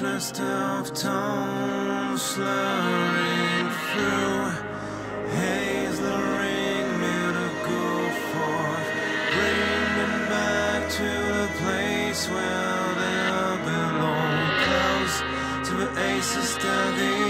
Cluster of tones slurring through. Haze the ring made to go forth. Bring them back to the place where they belong. Close to the aces of the